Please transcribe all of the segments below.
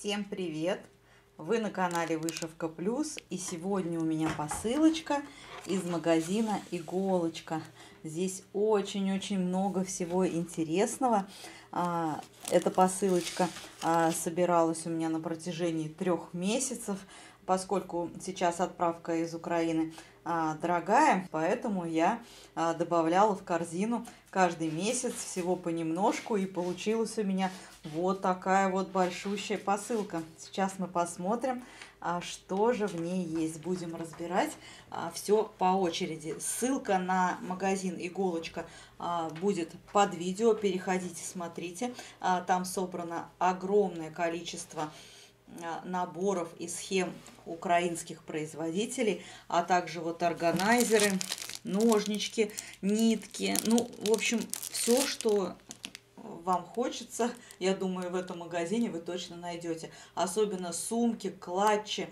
Всем привет! Вы на канале Вышивка Плюс и сегодня у меня посылочка из магазина Иголочка. Здесь очень-очень много всего интересного. А, эта посылочка а, собиралась у меня на протяжении трех месяцев, поскольку сейчас отправка из Украины а, дорогая, поэтому я а, добавляла в корзину каждый месяц всего понемножку, и получилась у меня вот такая вот большущая посылка. Сейчас мы посмотрим, а, что же в ней есть. Будем разбирать все по очереди. Ссылка на магазин «Иголочка» будет под видео, переходите, смотрите. Там собрано огромное количество а, наборов и схем украинских производителей, а также вот органайзеры, ножнички, нитки. Ну, в общем, все, что вам хочется, я думаю, в этом магазине вы точно найдете. Особенно сумки, клатчи,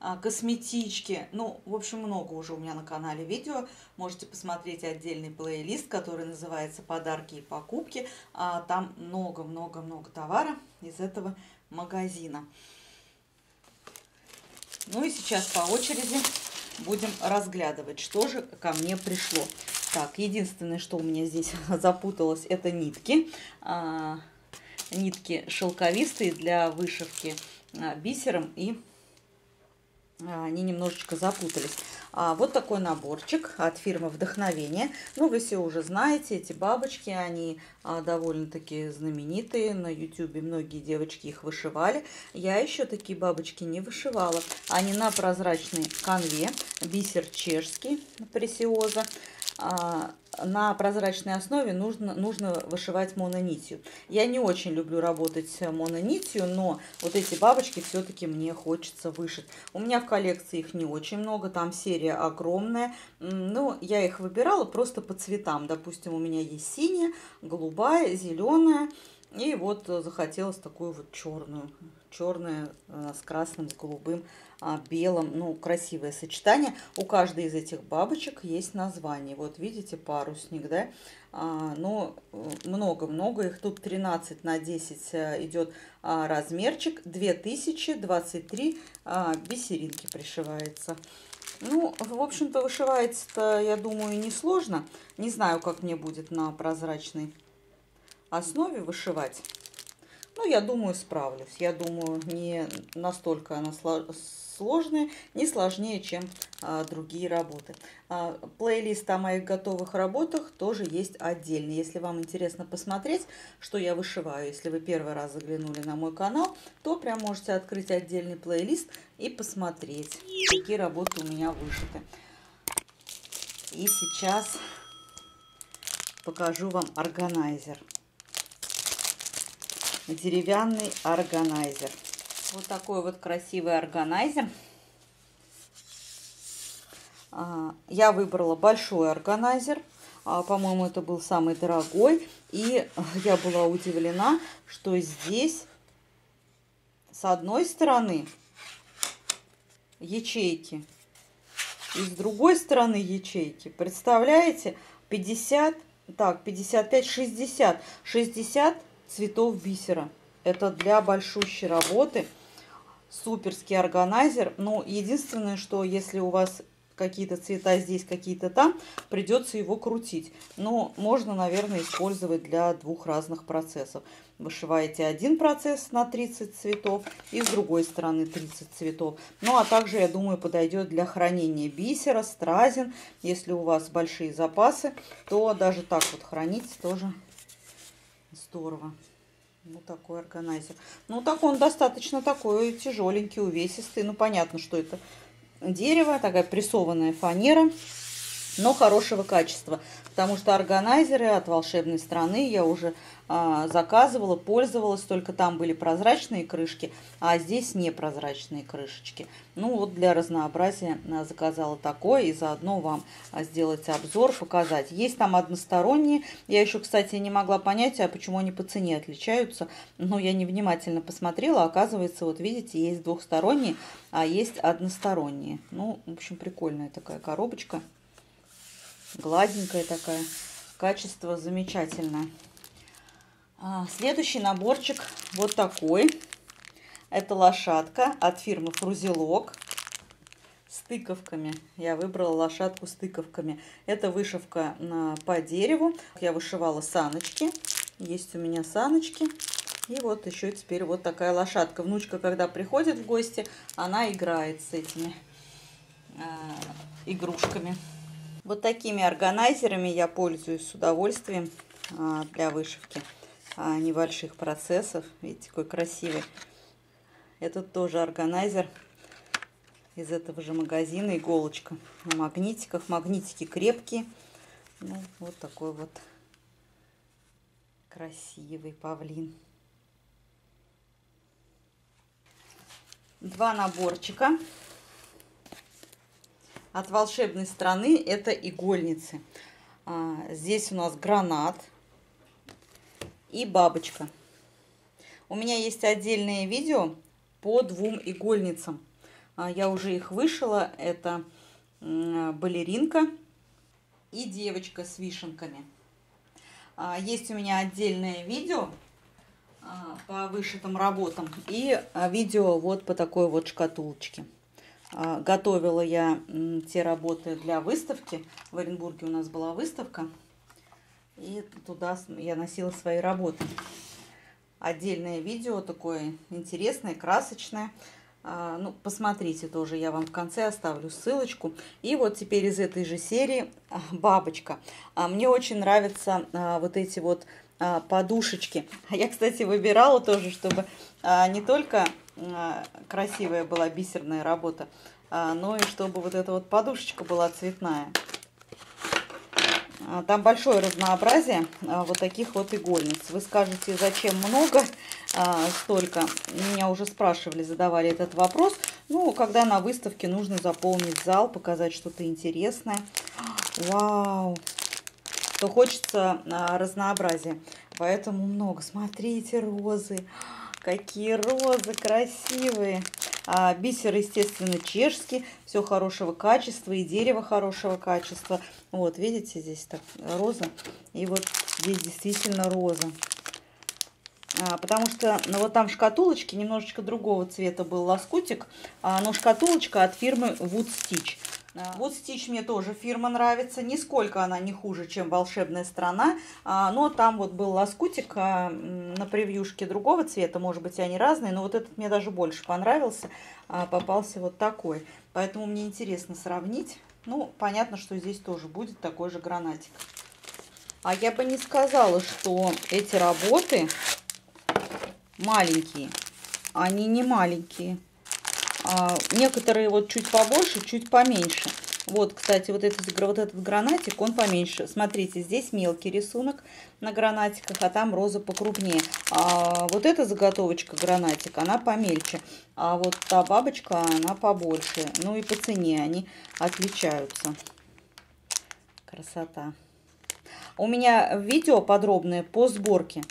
а, косметички. Ну, в общем, много уже у меня на канале видео. Можете посмотреть отдельный плейлист, который называется «Подарки и покупки». А, там много-много-много товара из этого магазина. Ну и сейчас по очереди будем разглядывать, что же ко мне пришло. Так, единственное, что у меня здесь запуталось, это нитки. А, нитки шелковистые для вышивки а, бисером и а, они немножечко запутались. А вот такой наборчик от фирмы Вдохновение. Ну, вы все уже знаете, эти бабочки, они а, довольно-таки знаменитые. На YouTube многие девочки их вышивали. Я еще такие бабочки не вышивала. Они на прозрачной канве, бисер чешский, пресиоза. А, на прозрачной основе нужно, нужно вышивать мононитью. Я не очень люблю работать мононитью, но вот эти бабочки все-таки мне хочется вышить. У меня в коллекции их не очень много, там серия огромная. Но я их выбирала просто по цветам. Допустим, у меня есть синяя, голубая, зеленая. И вот захотелось такую вот черную. Черная э, с красным, с голубым а, белом. Ну, красивое сочетание. У каждой из этих бабочек есть название. Вот видите, парусник, да? А, но ну, много-много. Их тут 13 на 10 э, идет а, размерчик. 2023 а, бисеринки пришивается. Ну, в общем-то, вышивается-то, я думаю, несложно. Не знаю, как мне будет на прозрачной основе вышивать. Ну, я думаю, справлюсь. Я думаю, не настолько она сложная, не сложнее, чем а, другие работы. А, плейлист о моих готовых работах тоже есть отдельный. Если вам интересно посмотреть, что я вышиваю, если вы первый раз заглянули на мой канал, то прям можете открыть отдельный плейлист и посмотреть, какие работы у меня вышиты. И сейчас покажу вам органайзер деревянный органайзер. Вот такой вот красивый органайзер. А, я выбрала большой органайзер. А, по-моему, это был самый дорогой. И я была удивлена, что здесь с одной стороны ячейки и с другой стороны ячейки. Представляете? 50, так, 55, 60. 60 цветов бисера. Это для большущей работы. Суперский органайзер. Но единственное, что если у вас какие-то цвета здесь, какие-то там, придется его крутить. Но можно, наверное, использовать для двух разных процессов. Вышиваете один процесс на 30 цветов и с другой стороны 30 цветов. Ну, а также, я думаю, подойдет для хранения бисера, стразин. Если у вас большие запасы, то даже так вот хранить тоже Здорово. Вот такой органайзер. Ну, так он достаточно такой тяжеленький, увесистый. Ну, понятно, что это дерево, такая прессованная фанера, но хорошего качества. Потому что органайзеры от волшебной страны я уже а, заказывала, пользовалась, только там были прозрачные крышки, а здесь непрозрачные крышечки. Ну вот для разнообразия а, заказала такое и заодно вам а, сделать обзор, показать. Есть там односторонние, я еще, кстати, не могла понять, а почему они по цене отличаются, но я невнимательно посмотрела, оказывается, вот видите, есть двухсторонние, а есть односторонние. Ну, в общем, прикольная такая коробочка, гладенькая такая, качество замечательное. А, следующий наборчик вот такой. Это лошадка от фирмы Фрузелок с тыковками. Я выбрала лошадку с тыковками. Это вышивка по дереву. Я вышивала саночки. Есть у меня саночки. И вот еще теперь вот такая лошадка. Внучка, когда приходит в гости, она играет с этими э, игрушками. Вот такими органайзерами я пользуюсь с удовольствием э, для вышивки э, небольших процессов. Видите, какой красивый. Этот тоже органайзер из этого же магазина. Иголочка на магнитиках. Магнитики крепкие. Ну, вот такой вот красивый павлин. Два наборчика от волшебной страны. Это игольницы. А, здесь у нас гранат и бабочка. У меня есть отдельное видео по двум игольницам. А, я уже их вышила. Это балеринка и девочка с вишенками. А, есть у меня отдельное видео а, по вышитым работам и а, видео вот по такой вот шкатулочке. Готовила я те работы для выставки. В Оренбурге у нас была выставка. И туда я носила свои работы. Отдельное видео такое интересное, красочное. А, ну, посмотрите тоже, я вам в конце оставлю ссылочку. И вот теперь из этой же серии а, бабочка. А, мне очень нравятся вот эти вот подушечки. Я, кстати, выбирала тоже, чтобы не только красивая была бисерная работа, но и чтобы вот эта вот подушечка была цветная. Там большое разнообразие вот таких вот игольниц. Вы скажете, зачем много? а, столько. Меня уже спрашивали, задавали этот вопрос. Ну, когда на выставке нужно заполнить зал, показать что-то интересное. Вау! То хочется а, разнообразия. Поэтому много. Смотрите, розы. Какие розы красивые. А, бисер, естественно, чешский. Все хорошего качества и дерево хорошего качества. Вот, видите, здесь так роза. И вот здесь действительно роза. А, потому что ну, вот там в шкатулочке немножечко другого цвета был лоскутик, а, но шкатулочка от фирмы Wood Stitch. А, Wood Stitch мне тоже фирма нравится, нисколько она не хуже, чем «Волшебная страна», но там вот был лоскутик на превьюшке другого цвета, может быть, они разные, но вот этот мне даже больше понравился, попался вот такой. Поэтому мне интересно сравнить. Ну, понятно, что здесь тоже будет такой же гранатик. А я бы не сказала, что эти работы маленькие. Они не маленькие. А некоторые вот чуть побольше, чуть поменьше. Вот, кстати, вот этот, вот этот гранатик, он поменьше. Смотрите, здесь мелкий рисунок на гранатиках, а там роза покрупнее. А вот эта заготовочка гранатик, она помельче. А вот та бабочка, она побольше. Ну и по цене они отличаются. Красота. У меня видео подробное по сборке.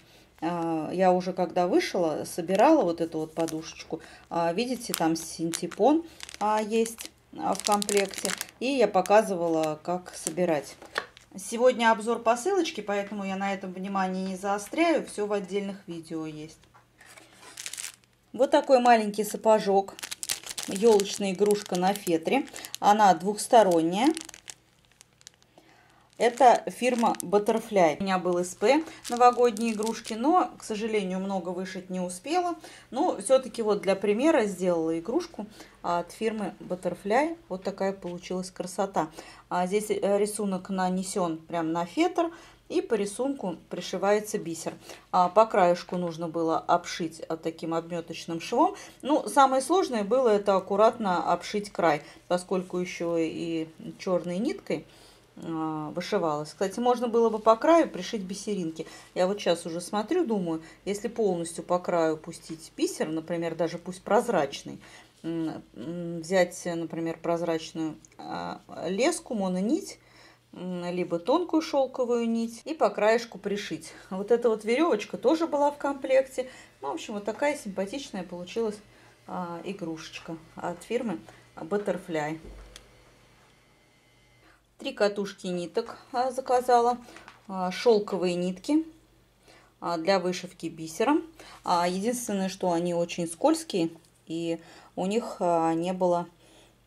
А, я уже когда вышла, собирала вот эту вот подушечку. А, видите, там синтепон а, есть в комплекте. И я показывала, как собирать. Сегодня обзор посылочки, поэтому я на этом внимание не заостряю. Все в отдельных видео есть. Вот такой маленький сапожок. Елочная игрушка на фетре. Она двухсторонняя. Это фирма Butterfly. У меня был СП новогодние игрушки, но, к сожалению, много вышить не успела. Но все-таки вот для примера сделала игрушку от фирмы Butterfly. Вот такая получилась красота. А здесь э, рисунок нанесен прям на фетр. И по рисунку пришивается бисер. А по краешку нужно было обшить таким обметочным швом. Ну, самое сложное было это аккуратно обшить край, поскольку еще и черной ниткой вышивалась. Кстати, можно было бы по краю пришить бисеринки. Я вот сейчас уже смотрю, думаю, если полностью по краю пустить бисер, например, даже пусть прозрачный, взять, например, прозрачную а, леску, мононить, либо тонкую шелковую нить и по краешку пришить. Вот эта вот веревочка тоже была в комплекте. Ну, в общем, вот такая симпатичная получилась а, игрушечка от фирмы Butterfly. Три катушки ниток а, заказала, а, шелковые нитки, а, для вышивки бисером. Единственное, что они очень скользкие, и у них не было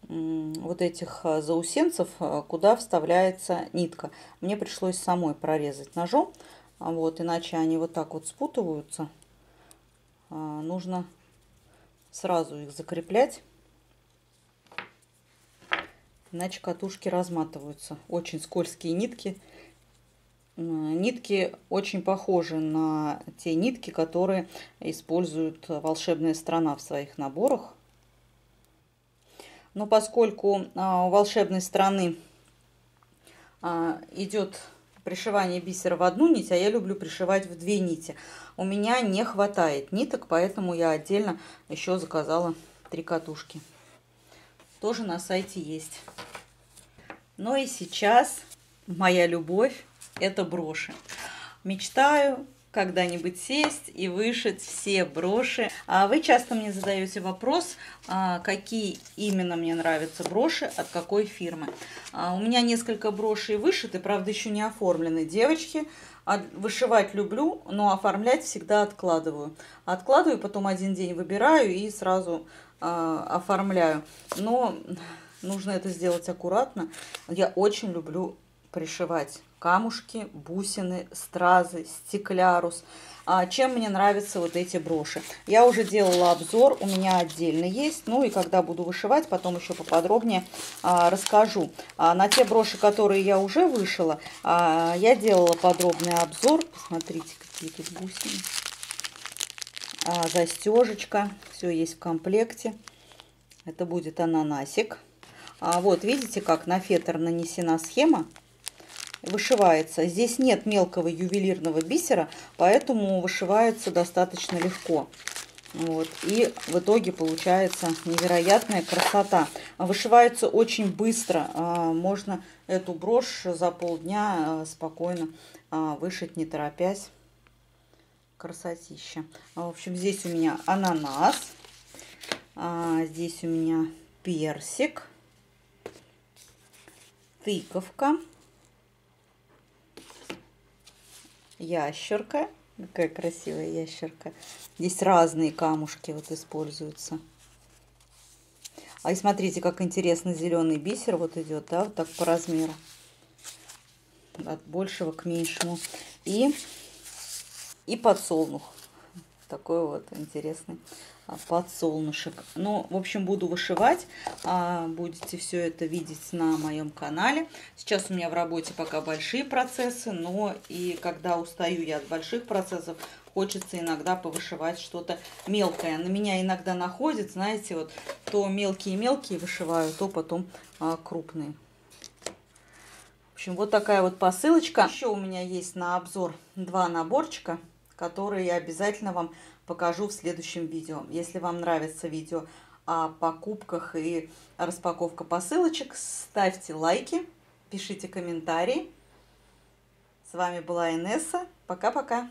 вот этих заусенцев, куда вставляется нитка. Мне пришлось самой прорезать ножом, вот, иначе они вот так вот спутываются. Нужно сразу их закреплять, иначе катушки разматываются. Очень скользкие нитки. Нитки очень похожи на те нитки, которые использует волшебная страна в своих наборах. Но поскольку а, у волшебной страны а, идет пришивание бисера в одну нить, а я люблю пришивать в две нити. У меня не хватает ниток, поэтому я отдельно еще заказала три катушки. Тоже на сайте есть. Ну и сейчас моя любовь это броши. Мечтаю когда-нибудь сесть и вышить все броши. А вы часто мне задаете вопрос, а, какие именно мне нравятся броши, от какой фирмы. А, у меня несколько брошей вышиты, правда, еще не оформлены. Девочки, вышивать люблю, но оформлять всегда откладываю. Откладываю, потом один день выбираю и сразу оформляю. Но нужно это сделать аккуратно. Я очень люблю пришивать камушки, бусины, стразы, стеклярус. А чем мне нравятся вот эти броши? Я уже делала обзор, у меня отдельно есть. Ну и когда буду вышивать, потом еще поподробнее а, расскажу. А, на те броши, которые я уже вышила, а, я делала подробный обзор. Посмотрите, какие тут бусины. А, застежечка, все есть в комплекте. Это будет ананасик. А, вот, видите, как на фетр нанесена схема вышивается. Здесь нет мелкого ювелирного бисера, поэтому вышивается достаточно легко. Вот. И в итоге получается невероятная красота. Вышивается очень быстро. А, можно эту брошь за полдня а, спокойно а, вышить, не торопясь. Красотища. В общем, здесь у меня ананас. Здесь у меня персик. Тыковка. ящерка. Какая красивая ящерка. Здесь разные камушки вот используются. А и смотрите, как интересно зеленый бисер вот идет, да, вот так по размеру. От большего к меньшему. И, и подсолнух. Такой вот интересный а, подсолнушек. Ну, в общем, буду вышивать. А, будете все это видеть на моем канале. Сейчас у меня в работе пока большие процессы, но и когда устаю я от больших процессов, хочется иногда повышивать что-то мелкое. На меня иногда находит, знаете, вот то мелкие-мелкие вышиваю, то потом а, крупные. В общем, вот такая вот посылочка. Еще у меня есть на обзор два наборчика, которые я обязательно вам покажу в следующем видео. Если вам нравится видео о покупках и распаковка посылочек, ставьте лайки, пишите комментарии. С вами была Инесса. Пока-пока.